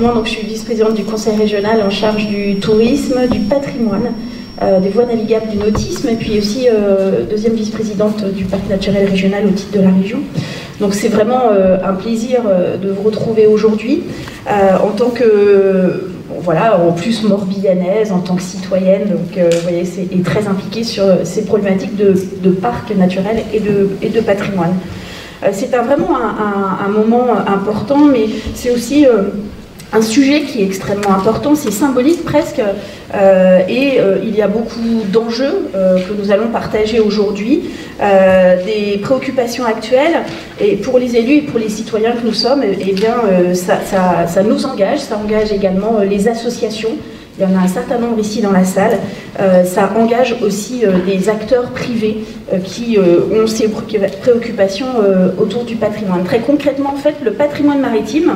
Donc, je suis vice-présidente du conseil régional en charge du tourisme, du patrimoine, euh, des voies navigables, du nautisme, et puis aussi euh, deuxième vice-présidente du parc naturel régional au titre de la région. Donc c'est vraiment euh, un plaisir de vous retrouver aujourd'hui en tant que, voilà, en plus morbillanaise, en tant que citoyenne, donc vous voyez, c'est est très impliquée sur ces problématiques de, de parc naturel et de, et de patrimoine. c'est vraiment un, un, moment important, mais c'est aussi un sujet qui est extrêmement important, c'est symbolique presque, euh, et euh, il y a beaucoup d'enjeux euh, que nous allons partager aujourd'hui, des préoccupations actuelles, et pour les élus et pour les citoyens que nous sommes, eh bien, ça, ça, nous engage, ça engage également les associations. Il y en a un certain nombre ici dans la salle. ça engage aussi des acteurs privés qui ont ces préoccupations autour du patrimoine. Très concrètement, en fait, le patrimoine maritime,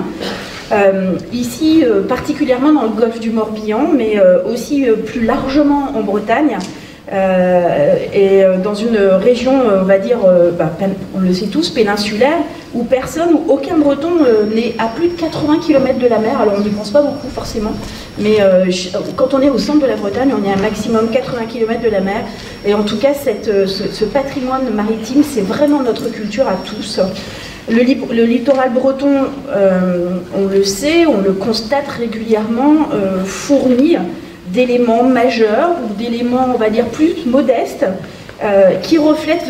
euh, ici, euh, particulièrement dans le golfe du Morbihan, mais euh, aussi plus largement en Bretagne, et dans une région, on va dire, bah, on le sait tous, péninsulaire, où personne, aucun breton n'est à plus de 80 km de la mer. Alors on n'y pense pas beaucoup forcément, mais quand on est au centre de la Bretagne, on est à un maximum 80 km de la mer. Et en tout cas, ce, patrimoine maritime, c'est vraiment notre culture à tous. Le, littoral breton, euh, on le sait, on le constate régulièrement, euh, fournit d'éléments majeurs ou d'éléments, on va dire, plus modestes, euh, qui reflètent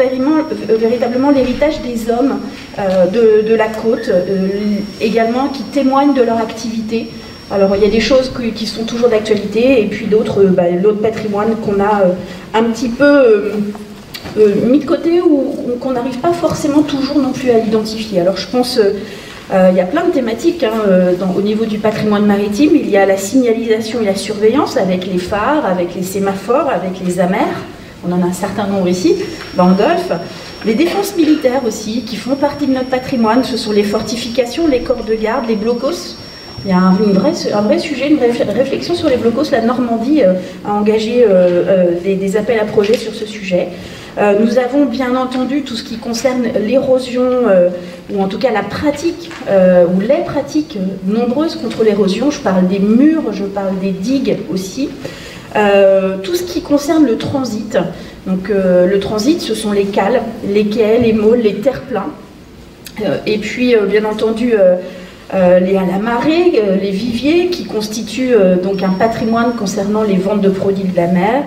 véritablement l'héritage des hommes de, la côte, également qui témoignent de leur activité. Alors il y a des choses qui, sont toujours d'actualité et puis d'autres, bah, l'autre patrimoine qu'on a un petit peu mis de côté ou, qu'on n'arrive pas forcément toujours non plus à l'identifier. Alors je pense, euh, euh, il y a plein de thématiques hein, au niveau du patrimoine maritime. Il y a la signalisation et la surveillance avec les phares, avec les sémaphores, avec les amers. On en a un certain nombre ici, dans le Golfe. Les défenses militaires aussi, qui font partie de notre patrimoine, ce sont les fortifications, les corps de garde, les blocos. Il y a un, vrai sujet, une réflexion sur les blocos. La Normandie a engagé des, appels à projets sur ce sujet. Euh, nous avons bien entendu tout ce qui concerne l'érosion, euh, ou en tout cas la pratique, euh, ou les pratiques nombreuses contre l'érosion. Je parle des murs, je parle des digues aussi. tout ce qui concerne le transit. Donc le transit, ce sont les cales, les quais, les môles, les terre-pleins. et puis, bien entendu, les à la marée, les viviers, qui constituent donc un patrimoine concernant les ventes de produits de la mer.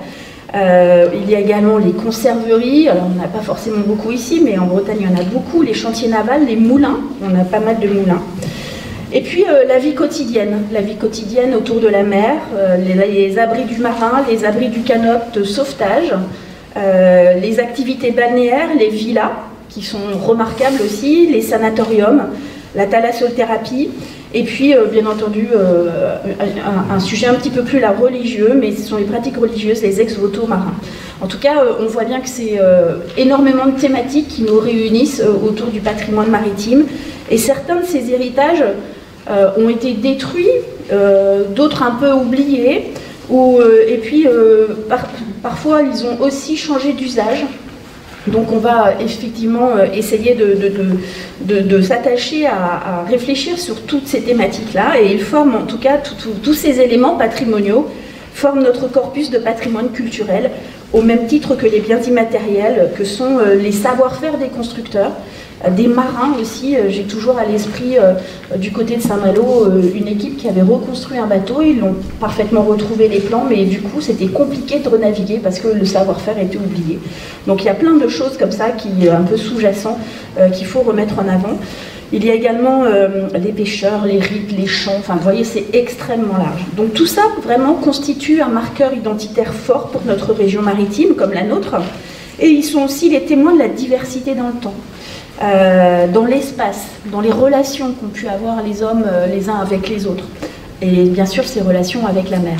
Euh, il y a également les conserveries, alors on n'a pas forcément beaucoup ici, mais en Bretagne il y en a beaucoup, les chantiers navals, les moulins, on a pas mal de moulins. Et puis euh, la vie quotidienne, la vie quotidienne autour de la mer, euh, les, abris du marin, les abris du canop de sauvetage, les activités balnéaires, les villas, qui sont remarquables aussi, les sanatoriums, la thalassothérapie, et puis, euh, bien entendu, euh, un, sujet un petit peu plus là, religieux, mais ce sont les pratiques religieuses, les ex-voto marins. En tout cas, euh, on voit bien que c'est énormément de thématiques qui nous réunissent autour du patrimoine maritime. Et certains de ces héritages ont été détruits, d'autres un peu oubliés, et puis parfois ils ont aussi changé d'usage. Donc on va effectivement euh, essayer de, s'attacher à, réfléchir sur toutes ces thématiques-là. Et ils forment en tout cas tous ces éléments patrimoniaux forment notre corpus de patrimoine culturel au même titre que les biens immatériels que sont euh, les savoir-faire des constructeurs, des marins aussi. Euh, j'ai toujours à l'esprit euh, du côté de Saint-Malo une équipe qui avait reconstruit un bateau. Ils l'ont parfaitement retrouvé les plans, mais du coup c'était compliqué de renaviguer parce que le savoir-faire était oublié. Donc il y a plein de choses comme ça qui un peu sous-jacent qu'il faut remettre en avant. Il y a également les pêcheurs, les rites, les champs, enfin vous voyez c'est extrêmement large. Donc tout ça vraiment constitue un marqueur identitaire fort pour notre région maritime comme la nôtre. Et ils sont aussi les témoins de la diversité dans le temps. Euh, dans l'espace, dans les relations qu'ont pu avoir les hommes euh, les uns avec les autres, et bien sûr ces relations avec la mer.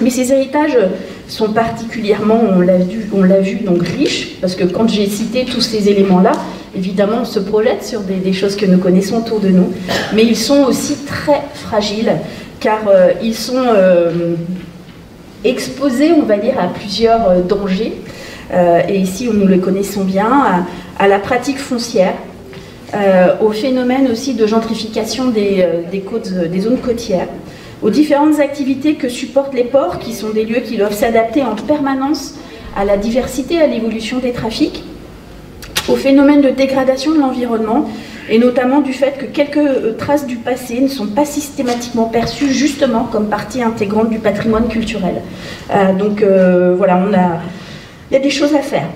Mais ces héritages sont particulièrement, on l'a vu, donc riches, parce que quand j'ai cité tous ces éléments-là, évidemment on se projette sur des, choses que nous connaissons autour de nous, mais ils sont aussi très fragiles, car euh, ils sont exposés, on va dire, à plusieurs dangers. et ici, nous le connaissons bien, à la pratique foncière, au phénomène aussi de gentrification des, côtes, des zones côtières, aux différentes activités que supportent les ports, qui sont des lieux qui doivent s'adapter en permanence à la diversité, à l'évolution des trafics, au phénomène de dégradation de l'environnement, et notamment du fait que quelques euh, traces du passé ne sont pas systématiquement perçues justement comme partie intégrante du patrimoine culturel. Euh, donc euh, voilà, il y a des choses à faire.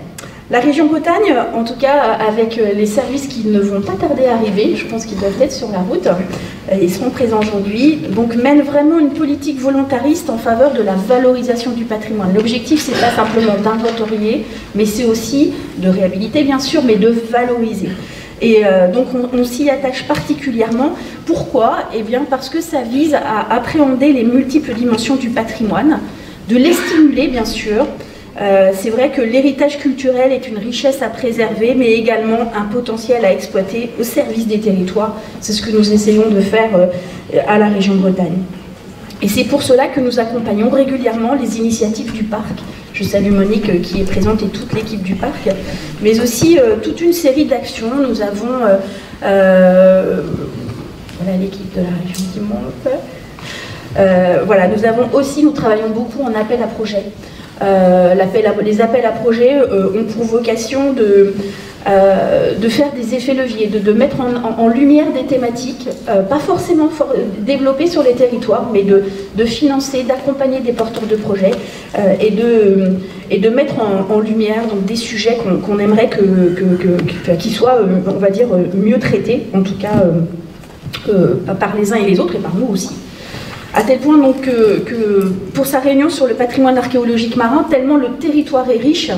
La région Bretagne, en tout cas avec les services qui ne vont pas tarder à arriver, je pense qu'ils doivent être sur la route, ils seront présents aujourd'hui, donc mène vraiment une politique volontariste en faveur de la valorisation du patrimoine. L'objectif, c'est pas simplement d'inventorier, mais c'est aussi de réhabiliter bien sûr, mais de valoriser. Et euh, donc on, s'y attache particulièrement. Pourquoi? Eh bien parce que ça vise à appréhender les multiples dimensions du patrimoine, de les stimuler bien sûr. Euh, c'est vrai que l'héritage culturel est une richesse à préserver, mais également un potentiel à exploiter au service des territoires. C'est ce que nous essayons de faire euh, à la région Bretagne. Et c'est pour cela que nous accompagnons régulièrement les initiatives du parc je salue Monique euh, qui est présente et toute l'équipe du parc, mais aussi toute une série d'actions. Nous avons voilà l'équipe de la région qui monte. voilà, nous avons aussi, nous travaillons beaucoup en appel à projet. Les appels à projets ont pour vocation de euh, de faire des effets leviers, de, mettre en, lumière des thématiques, euh, pas forcément développées sur les territoires, mais de, financer, d'accompagner des porteurs de projets euh, et, de, et de mettre en, lumière des sujets qu'on aimerait qu'ils soient, on va dire, mieux traités, en tout cas par les uns et les autres et par nous aussi. À tel point donc que, pour sa réunion sur le patrimoine archéologique marin, tellement le territoire est riche,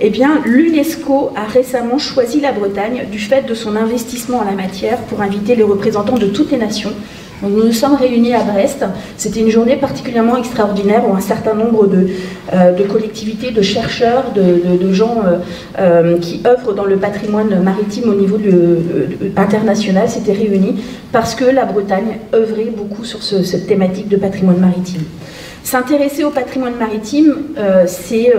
eh bien l'UNESCO a récemment choisi la Bretagne du fait de son investissement en la matière pour inviter les représentants de toutes les nations nous nous sommes réunis à Brest. C'était une journée particulièrement extraordinaire où un certain nombre de, euh, collectivités, de chercheurs, de, gens euh, euh, qui œuvrent dans le patrimoine maritime au niveau international s'étaient réunis parce que la Bretagne œuvrait beaucoup sur cette thématique de patrimoine maritime. S'intéresser au patrimoine maritime, c'est,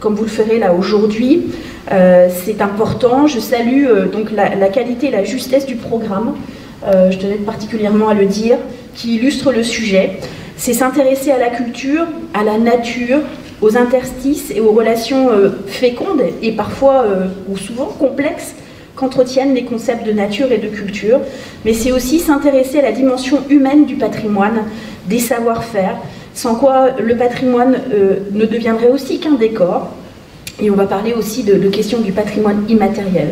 comme vous le ferez là aujourd'hui, c'est important. Je salue donc la, la, qualité et la justesse du programme. Euh, je tenais particulièrement à le dire, qui illustre le sujet. C'est s'intéresser à la culture, à la nature, aux interstices et aux relations euh, fécondes et parfois euh, ou souvent complexes qu'entretiennent les concepts de nature et de culture, mais c'est aussi s'intéresser à la dimension humaine du patrimoine, des savoir-faire, sans quoi le patrimoine ne deviendrait aussi qu'un décor. Et on va parler aussi de, de questions du patrimoine immatériel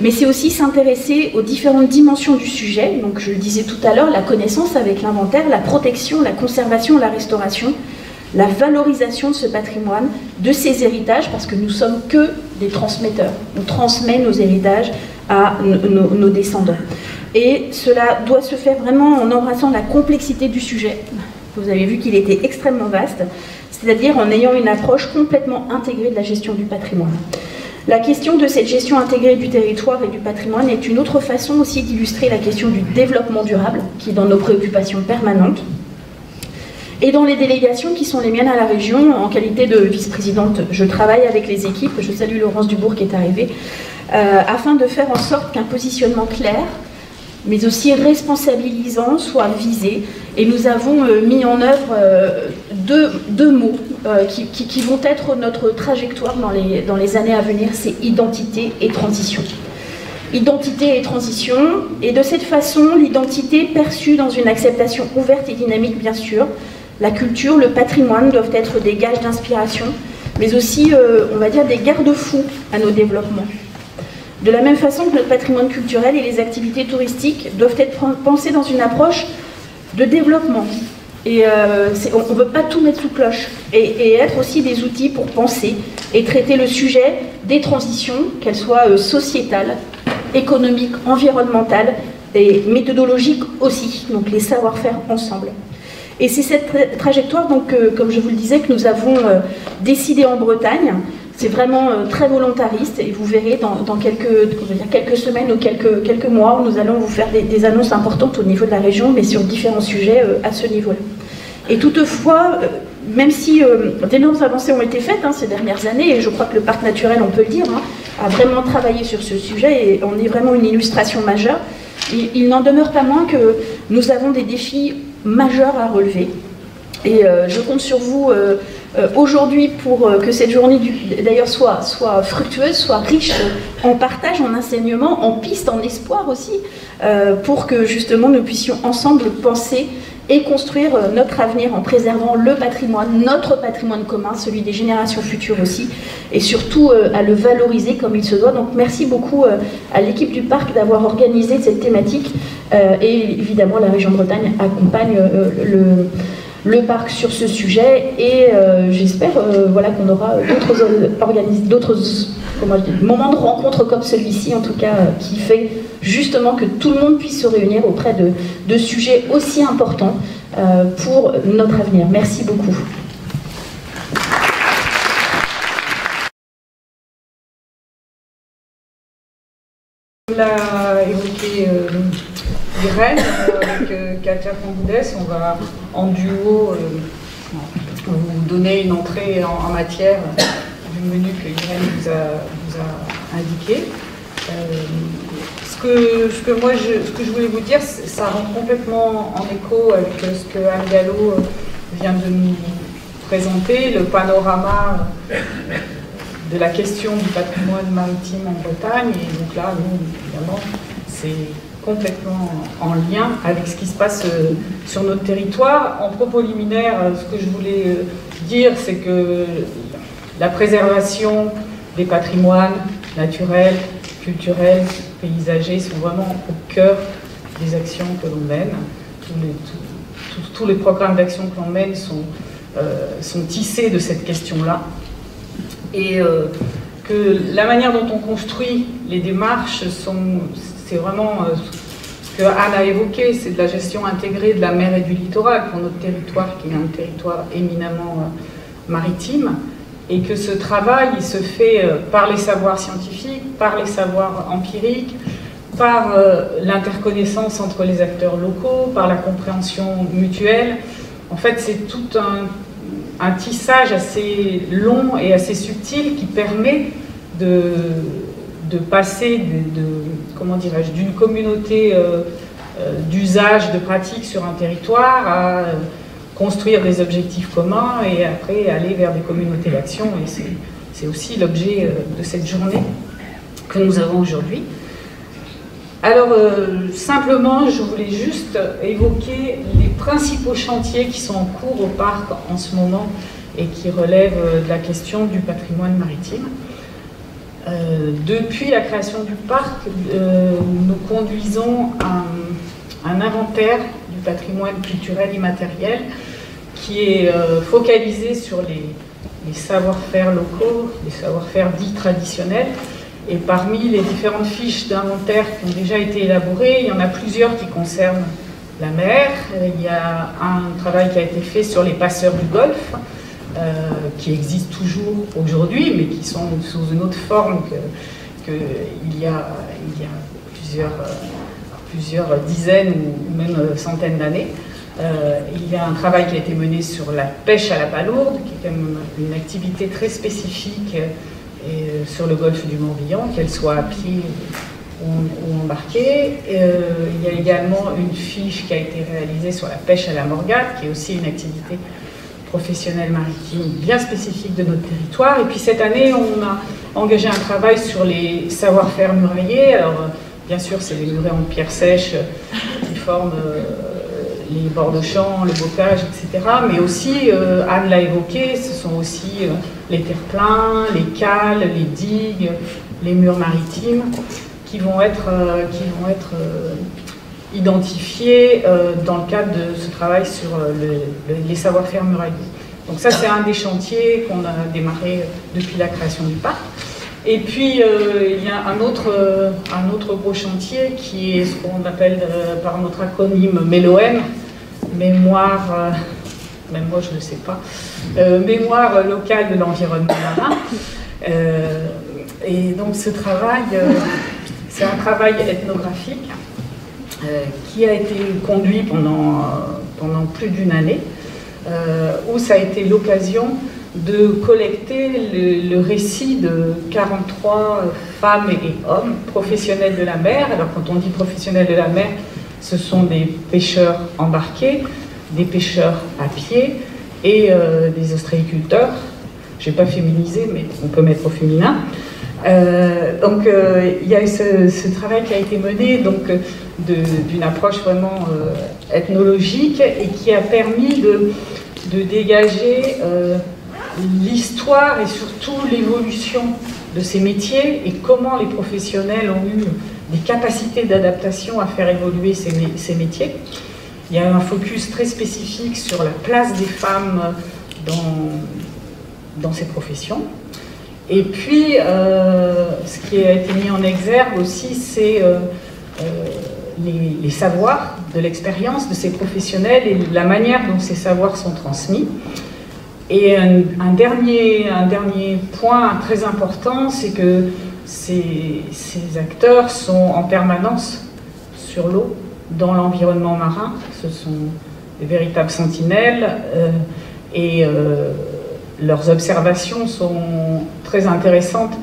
mais c'est aussi s'intéresser aux différentes dimensions du sujet. Donc, je le disais tout à l'heure, la connaissance avec l'inventaire, la protection, la conservation, la restauration, la valorisation de ce patrimoine, de ces héritages, parce que nous sommes que des transmetteurs. On transmet nos héritages à nos, descendants. Et cela doit se faire vraiment en embrassant la complexité du sujet. Vous avez vu qu'il était extrêmement vaste, c'est-à-dire en ayant une approche complètement intégrée de la gestion du patrimoine. La question de cette gestion intégrée du territoire et du patrimoine est une autre façon aussi d'illustrer la question du développement durable, qui est dans nos préoccupations permanentes. Et dans les délégations qui sont les miennes à la région, en qualité de vice-présidente, je travaille avec les équipes, je salue Laurence Dubourg qui est arrivée, euh, afin de faire en sorte qu'un positionnement clair, mais aussi responsabilisant soit visé. Et nous avons euh, mis en œuvre euh, deux, mots euh, qui, vont être notre trajectoire dans les, dans les années à venir, c'est identité et transition. Identité et transition, et de cette façon, l'identité perçue dans une acceptation ouverte et dynamique, bien sûr. La culture, le patrimoine doivent être des gages d'inspiration, mais aussi, euh, on va dire, des garde-fous à nos développements. De la même façon que notre patrimoine culturel et les activités touristiques doivent être pensés dans une approche de développement, et euh, on ne veut pas tout mettre sous cloche. Et, être aussi des outils pour penser et traiter le sujet des transitions, qu'elles soient euh, sociétales, économiques, environnementales et méthodologiques aussi. Donc les savoir-faire ensemble. Et c'est cette trajectoire, donc, euh, comme je vous le disais, que nous avons décidé en Bretagne. C'est vraiment très volontariste et vous verrez dans, quelques, semaines ou quelques, mois, nous allons vous faire des, annonces importantes au niveau de la région, mais sur différents sujets à ce niveau-là. Et toutefois, euh, même si d'énormes avancées ont été faites hein, ces dernières années, et je crois que le parc naturel, on peut le dire, hein, a vraiment travaillé sur ce sujet, et on est vraiment une illustration majeure, il n'en demeure pas moins que nous avons des défis majeurs à relever. Et euh, je compte sur vous euh, euh, aujourd'hui pour que cette journée d'ailleurs soit, soit fructueuse, soit riche en partage, en enseignement, en pistes, en espoir aussi, pour que justement nous puissions ensemble penser et construire notre avenir en préservant le patrimoine, notre patrimoine commun, celui des générations futures aussi, et surtout à le valoriser comme il se doit. Donc merci beaucoup à l'équipe du parc d'avoir organisé cette thématique, et évidemment la région Bretagne accompagne le le parc sur ce sujet et euh, j'espère euh, voilà, qu'on aura d'autres moments de rencontre comme celui-ci en tout cas euh, qui fait justement que tout le monde puisse se réunir auprès de, de sujets aussi importants pour notre avenir. Merci beaucoup. l'a évoqué avec Katia Pangoudès, on va en duo euh, vous donner une entrée en, matière du menu que Irène vous a, indiqué. Euh, ce, que, ce, que moi je, ce que je voulais vous dire, ça rentre complètement en écho avec ce que Anne Gallo vient de nous présenter, le panorama de la question du patrimoine maritime en Bretagne. Et donc là, nous, évidemment, c'est complètement en lien avec ce qui se passe euh, sur notre territoire. En propos liminaire, euh, ce que je voulais euh, dire, c'est que la préservation des patrimoines naturels, culturels, paysagers sont vraiment au cœur des actions que l'on mène. Tous les, programmes d'action que l'on mène sont, tissés de cette question-là. Et que la manière dont on construit les démarches c'est vraiment euh, ce que Anne a évoqué, c'est de la gestion intégrée de la mer et du littoral pour notre territoire qui est un territoire éminemment euh, maritime et que ce travail il se fait euh, par les savoirs scientifiques, par les savoirs empiriques, par l'interconnaissance entre les acteurs locaux, par la compréhension mutuelle. En fait, c'est tout un, un, tissage assez long et assez subtil qui permet de, passer de, d'une communauté euh, euh, d'usage, de pratique sur un territoire à construire des objectifs communs et après aller vers des communautés d'action. Et c'est aussi l'objet euh, de cette journée que nous avons aujourd'hui. Alors, simplement, je voulais juste évoquer les principaux chantiers qui sont en cours au parc en ce moment et qui relèvent de la question du patrimoine maritime. Euh, depuis la création du parc, euh, nous conduisons un, inventaire du patrimoine culturel immatériel qui est euh, focalisé sur les, savoir-faire locaux, les savoir-faire dits traditionnels. Et parmi les différentes fiches d'inventaire qui ont déjà été élaborées, il y en a plusieurs qui concernent la mer. Il y a un travail qui a été fait sur les passeurs du Golfe, euh, qui existent toujours aujourd'hui, mais qui sont sous une autre forme qu'il que y, y a plusieurs, euh, plusieurs dizaines ou même centaines d'années. Euh, il y a un travail qui a été mené sur la pêche à la palourde, qui est quand même une activité très spécifique et, sur le golfe du Morbihan, qu'elle soit à pied ou, embarquée. il y a également une fiche qui a été réalisée sur la pêche à la morgate, qui est aussi une activité professionnelle maritime bien spécifique de notre territoire. Et puis cette année, on a engagé un travail sur les savoir-faire muraillés. Alors, bien sûr, c'est les murets en pierre sèche qui forment euh, les bords de champ, le bocage, etc. Mais aussi, euh, Anne l'a évoqué, ce sont aussi euh, les terre-pleins, les cales, les digues, les murs maritimes qui vont être, qui vont être identifiés euh, dans le cadre de ce travail sur euh, les savoir-faire muraillés. Donc ça, c'est un des chantiers qu'on a démarré depuis la création du parc. Et puis, euh, il y a un autre, un autre gros chantier qui est ce qu'on appelle par notre acronyme MELOM, mémoire, même moi je ne sais pas, mémoire locale de l'environnement marin. et donc ce travail, c'est un travail ethnographique euh, qui a été conduit pendant, euh, pendant plus d'une année où ça a été l'occasion de collecter le, récit de 43 femmes et hommes professionnels de la mer. Alors quand on dit professionnels de la mer, ce sont des pêcheurs embarqués, des pêcheurs à pied et euh, des ostréiculteurs. Je n'ai pas féminisé, mais on peut mettre au féminin. Euh, donc euh, il y a eu ce, travail qui a été mené donc d'une approche vraiment ethnologique et qui a permis de, de dégager l'histoire et surtout l'évolution de ces métiers et comment les professionnels ont eu des capacités d'adaptation à faire évoluer ces, métiers. Il y a un focus très spécifique sur la place des femmes dans, ces professions. Et puis, euh, ce qui a été mis en exergue aussi, c'est euh, euh, les, savoirs de l'expérience de ces professionnels et la manière dont ces savoirs sont transmis. Et un dernier point très important, c'est que ces, acteurs sont en permanence sur l'eau, dans l'environnement marin. Ce sont des véritables sentinelles euh, et euh, leurs observations sont très intéressantes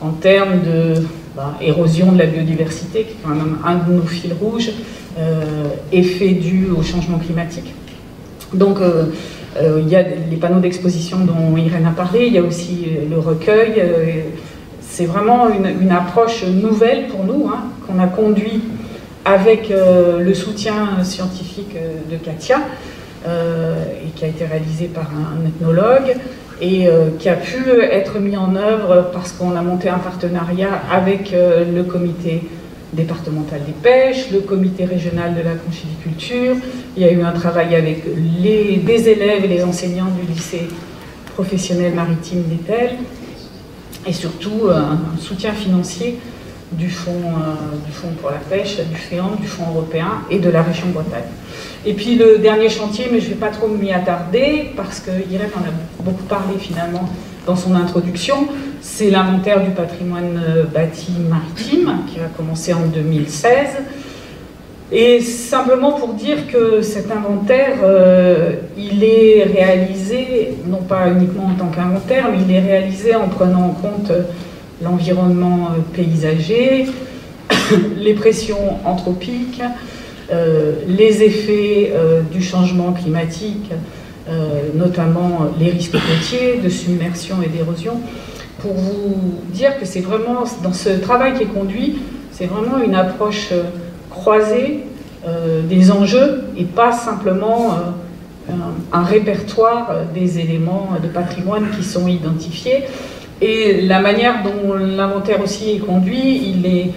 en termes de bah, érosion de la biodiversité, qui est quand même un de nos fils rouges, euh, effet dû au changement climatique. Donc, il y a les panneaux d'exposition dont Irène a parlé, il y a aussi le recueil. C'est vraiment une, approche nouvelle pour nous, hein, qu'on a conduit avec le soutien scientifique de Katia, et qui a été réalisé par un, ethnologue, et qui a pu être mis en œuvre parce qu'on a monté un partenariat avec le comité départemental des pêches, le comité régional de la conchiviculture. Il y a eu un travail avec les, des élèves et les enseignants du lycée professionnel maritime d'Etel et surtout euh, un, soutien financier du fonds, euh, du fonds pour la pêche, du FEAM, du fonds européen et de la région Bretagne. Et puis le dernier chantier, mais je ne vais pas trop m'y attarder parce que Irène en a beaucoup parlé finalement dans son introduction, c'est l'inventaire du patrimoine euh, bâti maritime qui a commencé en 2016. Et simplement pour dire que cet inventaire, euh, il est réalisé, non pas uniquement en tant qu'inventaire, mais il est réalisé en prenant en compte l'environnement paysager, les pressions anthropiques, les effets du changement climatique, notamment les risques côtiers de submersion et d'érosion pour vous dire que c'est vraiment, dans ce travail qui est conduit, c'est vraiment une approche euh, croisée euh, des enjeux et pas simplement euh, un, répertoire des éléments de patrimoine qui sont identifiés. Et la manière dont l'inventaire aussi est conduit, il est,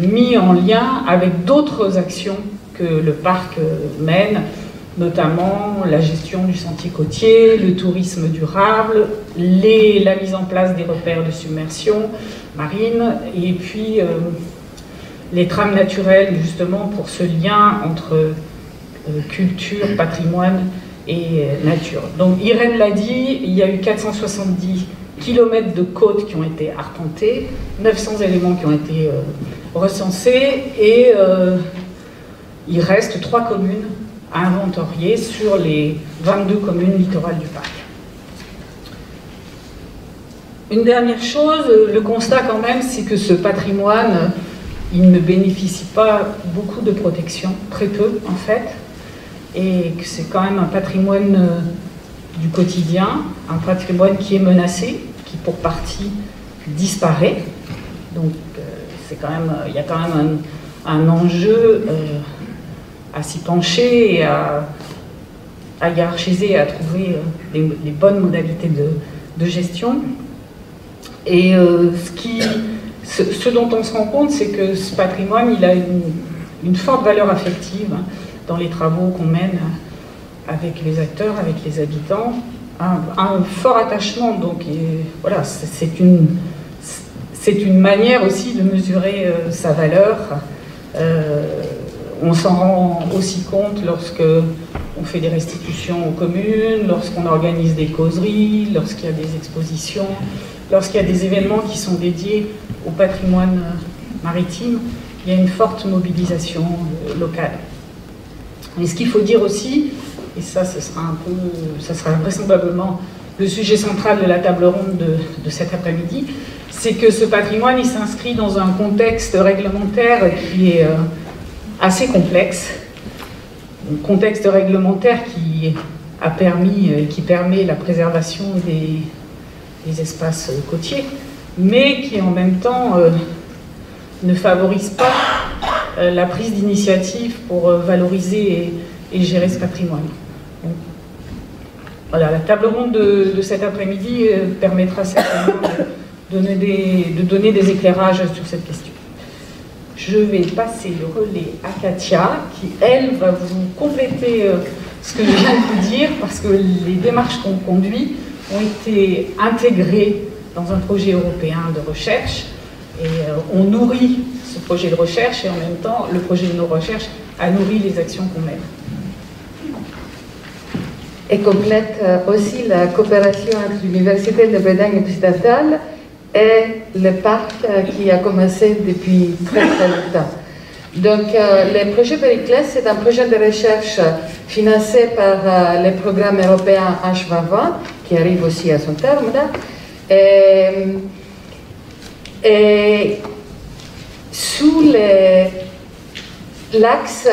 mis en lien avec d'autres actions que le parc mène, notamment la gestion du sentier côtier, le tourisme durable, la mise en place des repères de submersion marine, et puis euh, les trames naturelles, justement, pour ce lien entre euh, culture, patrimoine et euh, nature. Donc Irène l'a dit, il y a eu 470 kilomètres de côtes qui ont été arpentés, 900 éléments qui ont été recensés, et il reste trois communes inventorié sur les 22 communes littorales du parc. Une dernière chose, le constat quand même, c'est que ce patrimoine, il ne bénéficie pas beaucoup de protection, très peu en fait, et que c'est quand même un patrimoine euh, du quotidien, un patrimoine qui est menacé, qui pour partie disparaît. Donc euh, il y a quand même un, enjeu euh, à s'y pencher et à, hiérarchiser à trouver euh, les, bonnes modalités de, gestion. Et ce, dont on se rend compte, c'est que ce patrimoine, il a une, forte valeur affective hein, dans les travaux qu'on mène avec les acteurs, avec les habitants, un, fort attachement. Donc voilà, c'est une, une manière aussi de mesurer euh, sa valeur on s'en rend aussi compte lorsque on fait des restitutions aux communes, lorsqu'on organise des causeries, lorsqu'il y a des expositions, lorsqu'il y a des événements qui sont dédiés au patrimoine maritime, il y a une forte mobilisation euh, locale. Et ce qu'il faut dire aussi, et ça, ce sera un peu, ça sera vraisemblablement le sujet central de la table ronde de, cet après-midi, c'est que ce patrimoine, il s'inscrit dans un contexte réglementaire qui est euh, assez complexe, un contexte réglementaire qui a permis, euh, qui permet la préservation des, espaces côtiers, mais qui en même temps euh, ne favorise pas la prise d'initiative pour valoriser et gérer ce patrimoine. Voilà, la table ronde de, cet après-midi euh, permettra certainement de donner, des, de donner des éclairages sur cette question. Je vais passer le relais à Katia, qui, elle, va vous compléter euh, ce que je viens de vous dire, parce que les démarches qu'on conduit ont été intégrées dans un projet européen de recherche, et euh, on nourrit ce projet de recherche, et en même temps, le projet de nos recherches a nourri les actions qu'on mène et complète euh, aussi la coopération entre l'Université de Bretagne occidentale et le parc euh, qui a commencé depuis très très longtemps. Donc, euh, le projet Pericles, c'est un projet de recherche financé par les programmes européens H2020, qui arrive aussi à son terme là. Et sous l'axe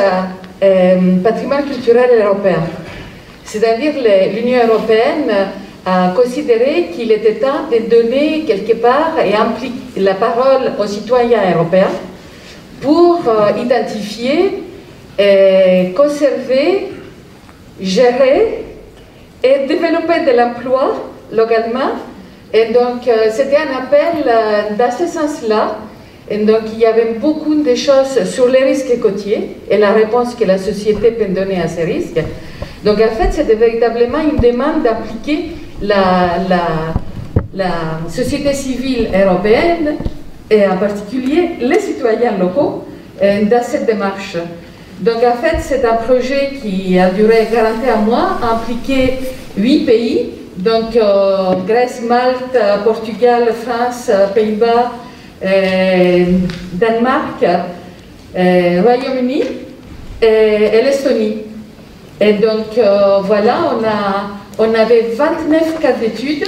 patrimoine culturel européen. C'est-à-dire l'Union européenne a considéré qu'il était temps de donner quelque part et impliquer la parole aux citoyens européens pour euh, identifier, et conserver, gérer et développer de l'emploi localement. Et donc, euh, c'était un appel euh, dans ce sens-là. Et donc, il y avait beaucoup de choses sur les risques côtiers et la réponse que la société peut donner à ces risques. Donc en fait, c'était véritablement une demande d'appliquer la, société civile européenne et en particulier les citoyens locaux euh, dans cette démarche. Donc en fait, c'est un projet qui a duré 41 mois, impliqué 8 pays, donc euh, Grèce, Malte, Portugal, France, Pays-Bas, euh, Danemark, Royaume-Uni et l'Estonie. Et donc euh, voilà, on, a, on avait 29 cas d'études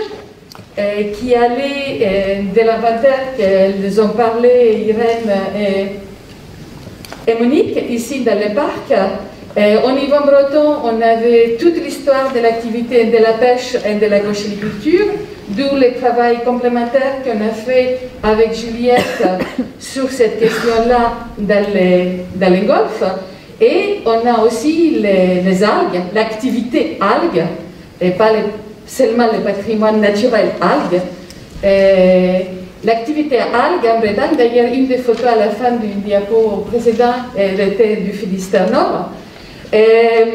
euh, qui allaient euh, de l'inventaire qu'elles ont parlé, Irène et, et, Monique, ici dans le parc. au niveau breton, on avait toute l'histoire de l'activité de la pêche et de la cochiniculture, d'où le travail complémentaire qu'on a fait avec Juliette sur cette question-là dans, dans le golfe. Et on a aussi les, algues, l'activité algues, et pas seulement le patrimoine naturel algues. L'activité algues en Bretagne, d'ailleurs, une des photos à la fin du diapo précédent, elle était du Finistère Nord. Et,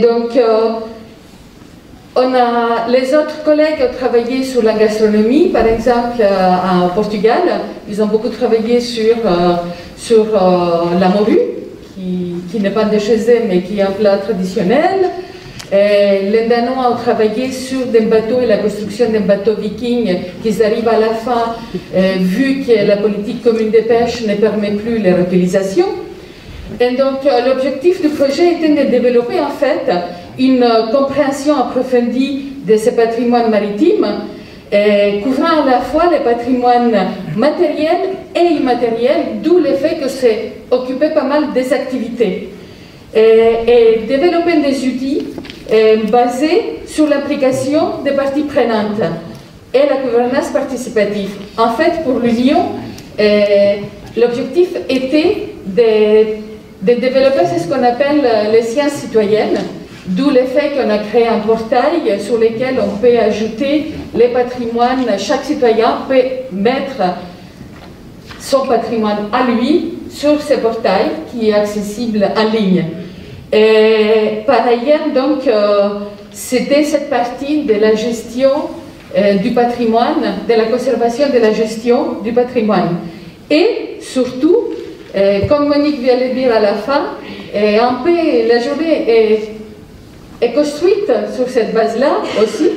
donc, euh, on a, les autres collègues ont travaillé sur la gastronomie, par exemple, euh, en Portugal, ils ont beaucoup travaillé sur, euh, sur la morue qui, n'est pas de chez eux, mais qui est un plat traditionnel. les Danois ont travaillé sur des bateaux et la construction d'un bateau viking qui arrivent à la fin, euh, vu que la politique commune de pêche ne permet plus leur utilisation. Et donc, euh, l'objectif du projet était de développer en fait une compréhension approfondie de ce patrimoine maritime couvrant à la fois les patrimoines matériels et immatériels, d'où le fait que c'est occupé pas mal des activités. Et, développer des outils basés sur l'application des parties prenantes et la gouvernance participative. En fait, pour l'Union, l'objectif était de développer ce qu'on appelle les sciences citoyennes, D'où le fait qu'on a créé un portail sur lequel on peut ajouter les patrimoines. Chaque citoyen peut mettre son patrimoine à lui sur ce portail qui est accessible en ligne. Et par ailleurs, donc, euh, c'était cette partie de la gestion euh, du patrimoine, de la conservation de la gestion du patrimoine. Et surtout, euh, comme Monique vient le dire à la fin, la journée est est construite sur cette base-là aussi.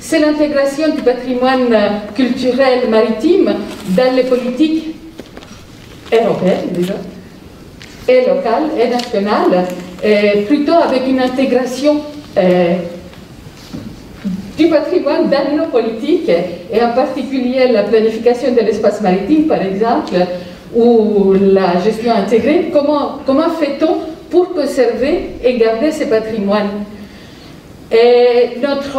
C'est l'intégration du patrimoine culturel maritime dans les politiques européennes et locales et nationales. plutôt avec une intégration du patrimoine dans nos politiques, et en particulier la planification de l'espace maritime, par exemple, ou la gestion intégrée, comment, comment fait-on pour conserver et garder ce patrimoine et notre,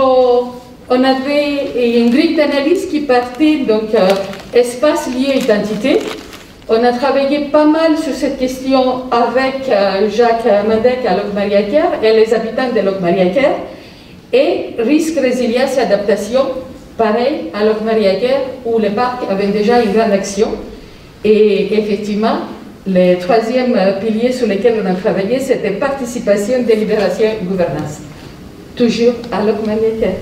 On avait une grille d'analyse qui partait donc euh, espace lié identité. On a travaillé pas mal sur cette question avec euh, Jacques Mendec à Locmariaquer et les habitants de Locmariaquer. Et risque, résilience et adaptation, pareil à Locmariaquer où les parcs avaient déjà une grande action. Et effectivement, le troisième pilier sur lequel on a travaillé, c'était participation, délibération gouvernance. Toujours à Locmariaquer.